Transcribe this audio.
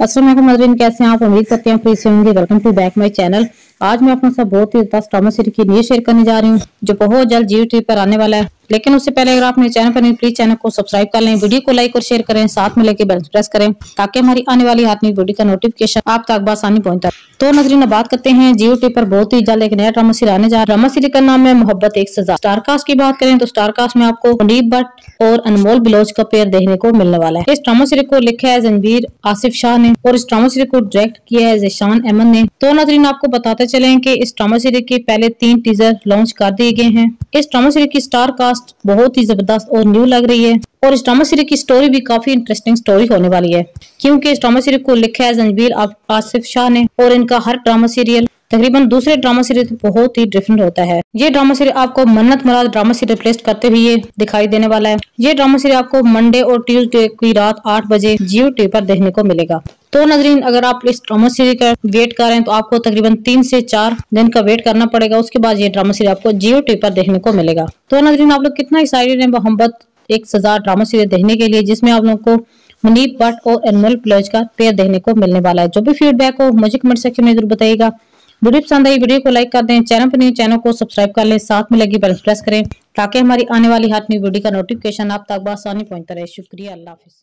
असलम नजरीन, कैसे हैं आप? उम्मीद करते हैं फ्री से होंगे। Welcome to back my channel आज मैं अपने साथ बहुत ही सीरीज़ की न्यूज़ शेयर करने जा रही हूँ, जो बहुत जल्द जियो टीवी पर आने वाला है। लेकिन उससे पहले अगर आप मेरे चैनल पर नहीं प्लीज़ चैनल को सब्सक्राइब कर लें वीडियो को लाइक और शेयर करें, साथ में लेके बेल प्रेस करें, ताकि हमारी आने वाली हाथ में वीडियो का नोटिफिकेशन आप तक आसानी पहुँचता है तो नजरीन बात करते हैं जियो टी पर बहुत ही जल्द एक नया ड्रामा सीरीज़ आने जा रहा है। ड्रामा सीरीज़ का नाम है मोहब्बत एक सजा। स्टारकास्ट की बात करें तो स्टारकास्ट में आपको मुनीब भट्ट और अनमोल बिलोच का पेयर देखने को मिलने वाला है। इस ड्रामा सीरीज़ को लिखा है जनवीर आसिफ शाह ने और इस ड्रामा सीरीज़ को डायरेक्ट किया है जैशान अहमद ने। तो नजरीन आपको बताते चले कि इस ड्रामा सीरीज़ के पहले तीन टीजर लॉन्च कर दिए गए हैं। इस ड्रामा सीरीज़ की स्टार कास्ट बहुत ही ज़बरदस्त और न्यू लग रही है और इस ड्रामा सीरीज़ की स्टोरी भी काफ़ी इंटरेस्टिंग स्टोरी होने वाली है। क्योंकि इस ड्रामा सीरीज़ को लिखा है जनवीर आसिफ शाह ने और इनका हर ड्रामा सीरियल तकरीबन दूसरे ड्रामा सीरीज़ बहुत ही डिफरेंट होता है। ये ड्रामा सीरीज़ आपको मन्नत मुराद ड्रामा सीरीज़ रिप्लेस करते हुए दिखाई देने वाला है। ये ड्रामा सीरीज़ आपको मंडे और ट्यूसडे की रात आठ बजे जियो टी पर देखने को मिलेगा। तो नजरीन, अगर आप इस ड्रामा सीरीज़ का वेट कर रहे हैं तो आपको तकरीबन तीन से चार दिन का वेट करना पड़ेगा। उसके बाद ये ड्रामा सीरीज़ आपको जियो टी पर देखने को मिलेगा। तो नजरीन, आप लोग कितना एक्साइटेड है मोहम्मद एक सजा ड्रामा सीरीज़ देखने के लिए, जिसमें आप लोग को मुनीब भट्ट और एनमल प्लेज का पेयर देखने को मिलने वाला है। जो भी फीडबैक हो, मुझे कमेंट सेक्शन में ज़रूर बताइएगा। वीडियो पसंद आई, वीडियो को लाइक कर दें। चैनल पर नहीं चैनल को सब्सक्राइब कर लें। साथ में लगी बेल प्रेस करें, ताकि हमारी आने वाली हाथ में वीडियो का नोटिफिकेशन आप तक बसानी पहुँचता रहे। शुक्रिया, अल्लाह हाफिज़।